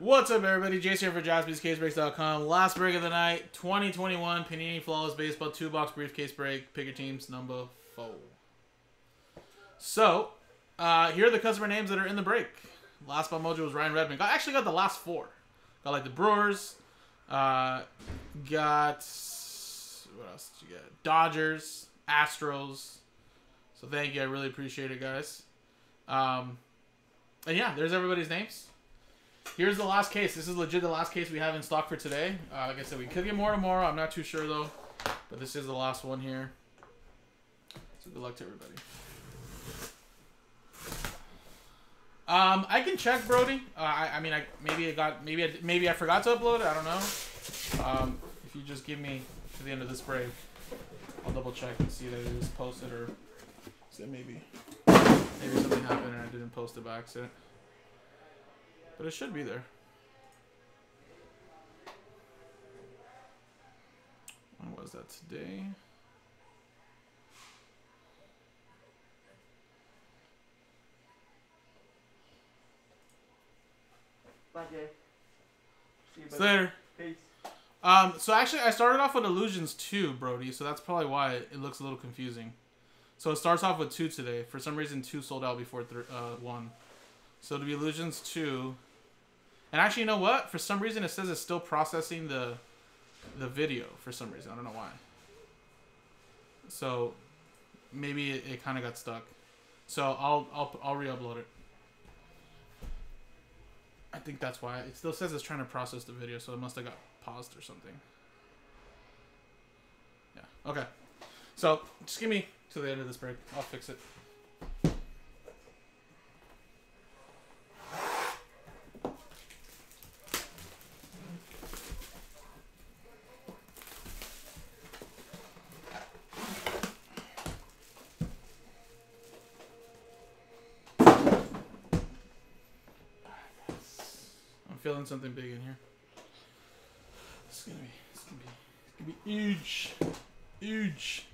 What's up, everybody? Jason here for JaspysCaseBreaks.com. Last break of the night, 2021 Panini Flawless Baseball 2-box briefcase break. Pick your teams, number 4. So, uh, here are the customer names that are in the break. Last spot mojo was Ryan Redmond. I actually got the last four. Got like the Brewers. Uh, got what else did you get? Dodgers, Astros. So thank you. I really appreciate it, guys. Um, and yeah, there's everybody's names. Here's the last case. This is legit the last case we have in stock for today. Uh, like I said, we could get more tomorrow. I'm not too sure though, but this is the last one here. So good luck to everybody. Um, I can check Brody. Uh, I, I mean, I maybe I got maybe I, maybe I forgot to upload it. I don't know. Um, if you just give me to the end of this break, I'll double check and see that it is posted or maybe maybe something happened and I didn't post it by accident. But it should be there. When was that today? Bye, Jay. See you, buddy. there. Peace. Um, so actually, I started off with Illusions 2, Brody, so that's probably why it, looks a little confusing. So it starts off with 2 today. For some reason, 2 sold out before uh, 1. So it'll be Illusions 2. And actually, you know what? For some reason, it says it's still processing the the video for some reason. I don't know why. So maybe it, it kind of got stuck. So I'll I'll I'll re-upload it. I think that's why it still says it's trying to process the video, so it must have got paused or something. Yeah. Okay. So just give me to the end of this break. I'll fix it. Something big in here. It's gonna be, it's gonna be, it's gonna be huge, huge.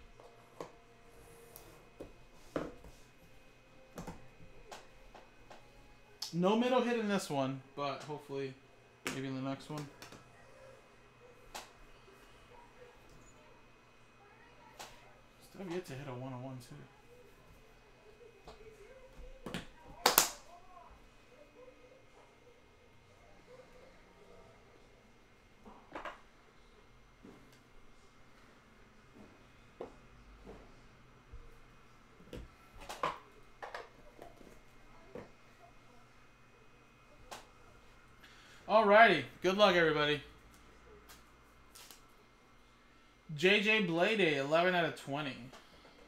No middle hit in this one, but hopefully, maybe in the next one. Still have yet to hit a one-on-one too. Alrighty. Good luck, everybody. JJ Blade, 11 out of 20.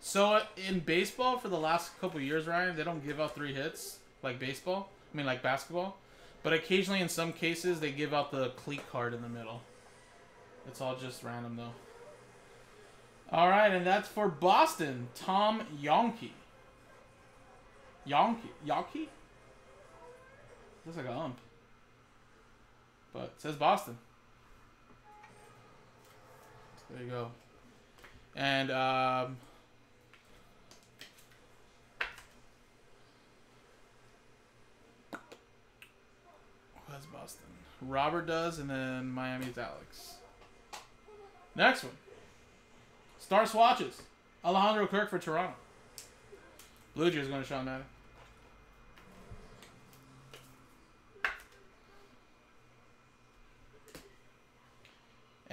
So uh, in baseball, for the last couple years, Ryan, they don't give out three hits like baseball. I mean, like basketball. But occasionally, in some cases, they give out the cleat card in the middle. It's all just random, though. All right, and that's for Boston, Tom Yonke. Yonke? Yonke? Looks like a ump. But it says Boston. There you go. And um, has Boston? Robert does, and then Miami's Alex. Next one. Star swatches. Alejandro Kirk for Toronto. Blue Jays going to Sean Madden.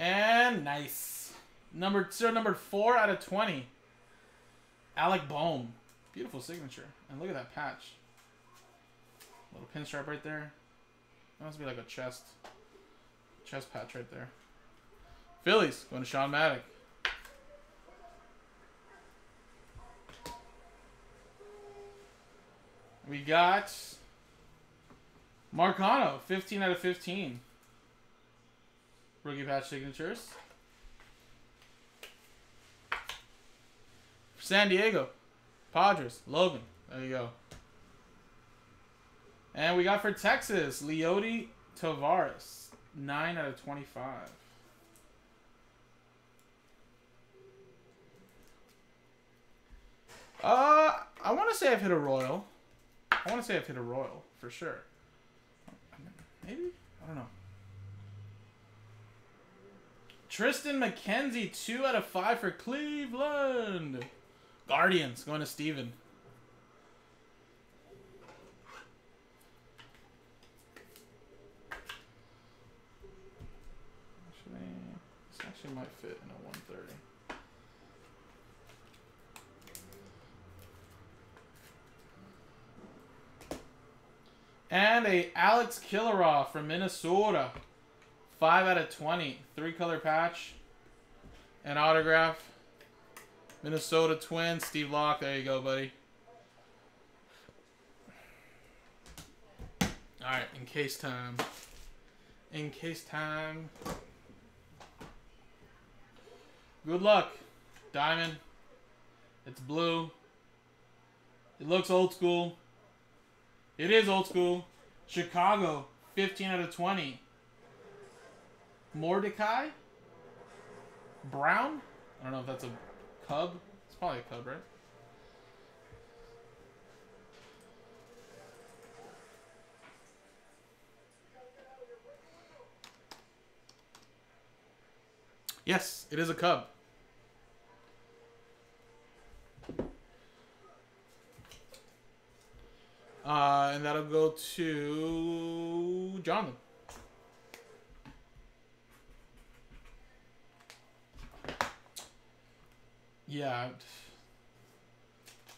And nice. Number so number four out of twenty. Alec Bohm. Beautiful signature. And look at that patch. Little pinstripe right there. That must be like a chest. Chest patch right there. Phillies going to Sean Maddock. We got Marcano, 15 out of 15. Rookie patch signatures. San Diego, Padres, Logan. There you go. And we got for Texas, Leody Taveras, 9 out of 25. Uh, I want to say I've hit a Royal. I want to say I've hit a Royal, for sure. Maybe? I don't know. Triston McKenzie, two out of five for Cleveland. Guardians going to Steven. Actually, this actually might fit in a 130. And a Alex Kirilloff from Minnesota. 5 out of 20. Three color patch. An autograph. Minnesota Twins. Steve Locke. There you go, buddy. Alright, in case time. In case time. Good luck. Diamond. It's blue. It looks old school. It is old school. Chicago, 15 out of 20. Mordecai? Brown? I don't know if that's a cub. It's probably a cub, right? Yes, it is a cub. Uh, and that'll go to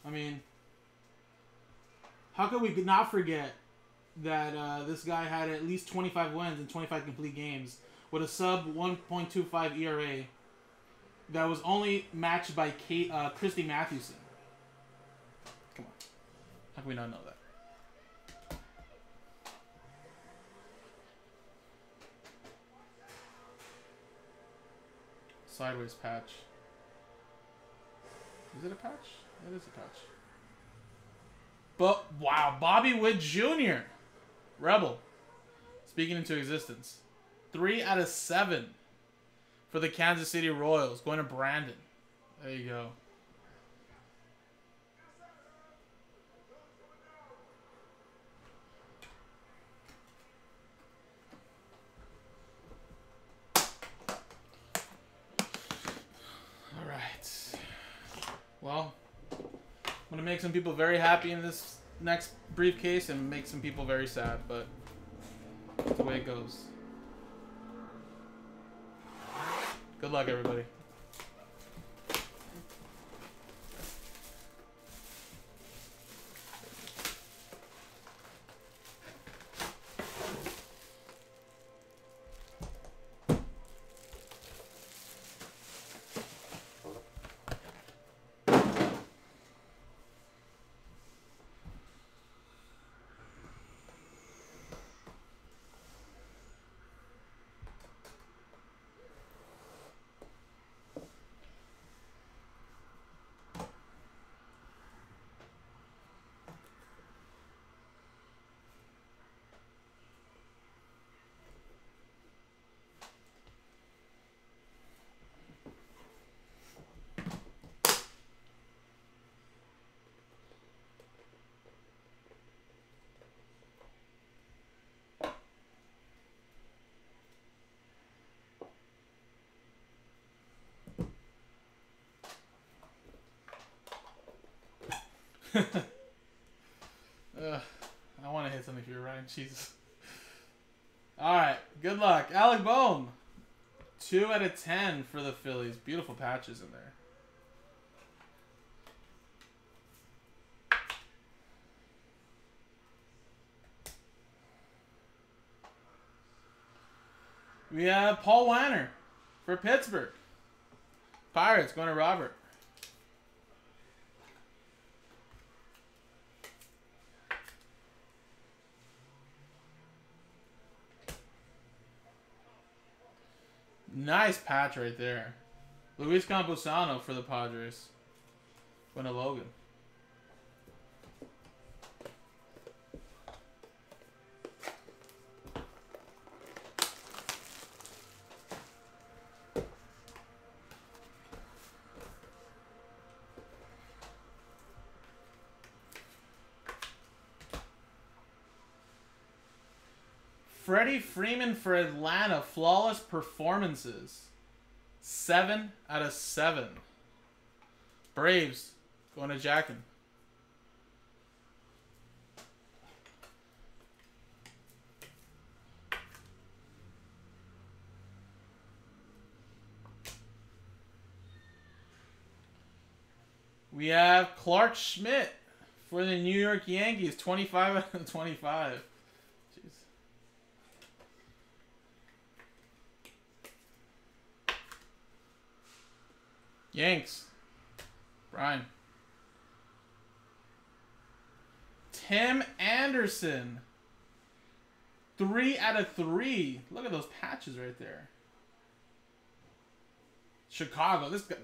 I mean, how could we not forget that uh, this guy had at least 25 wins in 25 complete games with a sub 1.25 ERA that was only matched by Kate, uh, Christy Mathewson? Come on. How can we not know that? Sideways patch. Is it a patch? It is a patch. But wow, Bobby Witt Jr. Rebel. Speaking into existence. Three out of seven for the Kansas City Royals. Going to Brandon. There you go. All right. Well, I'm gonna make some people very happy in this next briefcase and make some people very sad, but that's the way it goes. Good luck, everybody. Ugh, I want to hit something if you're right. Jesus. All right. Good luck. Alec Bohm. Two out of ten for the Phillies. Beautiful patches in there. We have Paul Waner for Pittsburgh. Pirates going to Robert. Nice patch right there. Luis Campusano for the Padres. Going to Logan. Freddie Freeman for Atlanta. Flawless performances. Seven out of seven. Braves going to Jackin. We have Clarke Schmidt for the New York Yankees, 25 out of 25. Yanks. Brian. Tim Anderson. Three out of three. Look at those patches right there. Chicago. This guy.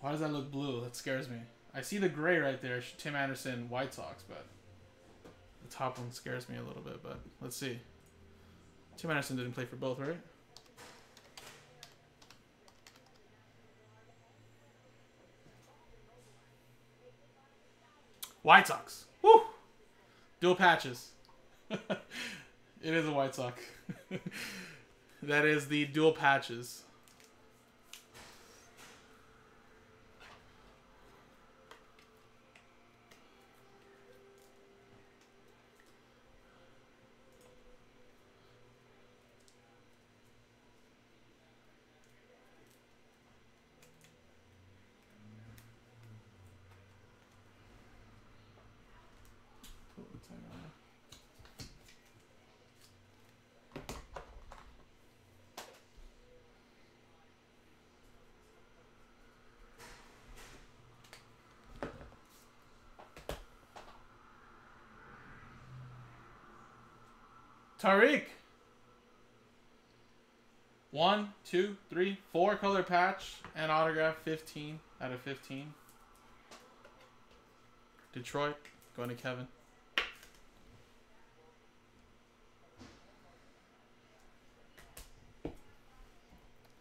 Why does that look blue? That scares me. I see the gray right there. Tim Anderson, White Sox, but the top one scares me a little bit. But let's see. Tim Anderson didn't play for both, right? White Sox. Woo! Dual patches. it is a White Sox. that is the dual patches. Tariq. One, two, three, four color patch and autograph 15 out of 15. Detroit, going to Kevin.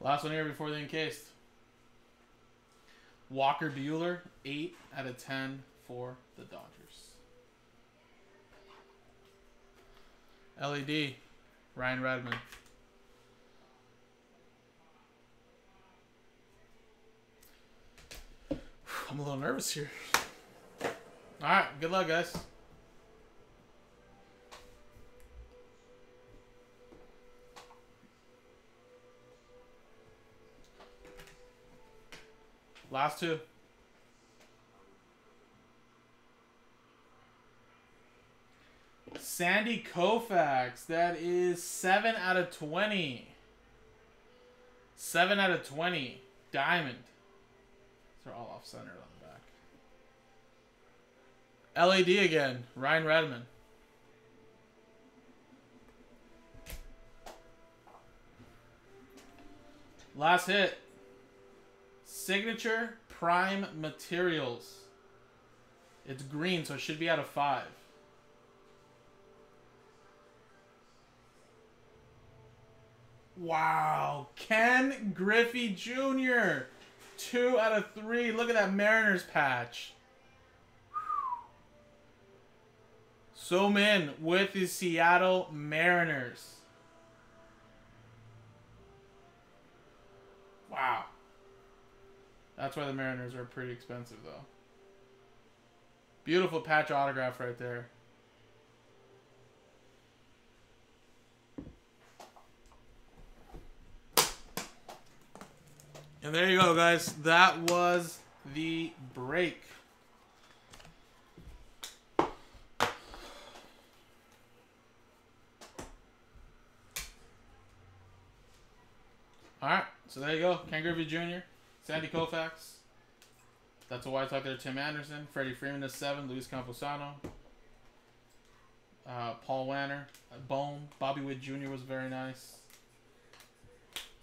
Last one here before the encased. Walker Buehler, 8 out of 10 for the Dodgers. LED, Ryan Redmond. I'm a little nervous here. All right, good luck, guys. Last two. Sandy Koufax. That is 7 out of 20. 7 out of 20. Diamond. These are all off center on the back. LED again. Ryan Redmond. Last hit. Signature Prime Materials. It's green, so it should be out of 5. Wow. Ken Griffey Jr. Two out of three. Look at that Mariners patch. So in with the Seattle Mariners. Wow. That's why the Mariners are pretty expensive, though. Beautiful patch autograph right there. And there you go, guys. That was the break. Alright, so there you go. Ken Griffey Jr., Sandy Koufax. That's a White Sox there. Tim Anderson. Freddie Freeman is 7. Luis Campusano. Uh, Paul Waner. Uh, Bohm. Bobby Witt Jr. was very nice.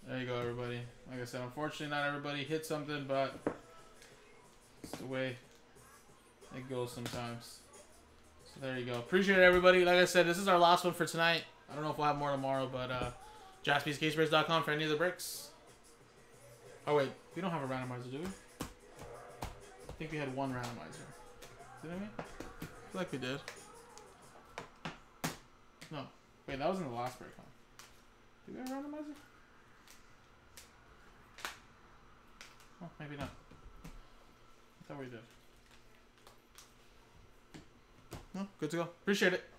There you go, everybody. Like I said, unfortunately, not everybody hit something, but it's the way it goes sometimes. So there you go. Appreciate it, everybody. Like I said, this is our last one for tonight. I don't know if we'll have more tomorrow, but uh, for any of the bricks. Oh, wait. We don't have a randomizer, do we? I think we had one randomizer. Didn't we? I like we did. No. Wait, that was in the last break, huh? Did we have a randomizer? Oh, maybe not. I thought we did. No, good to go. Appreciate it.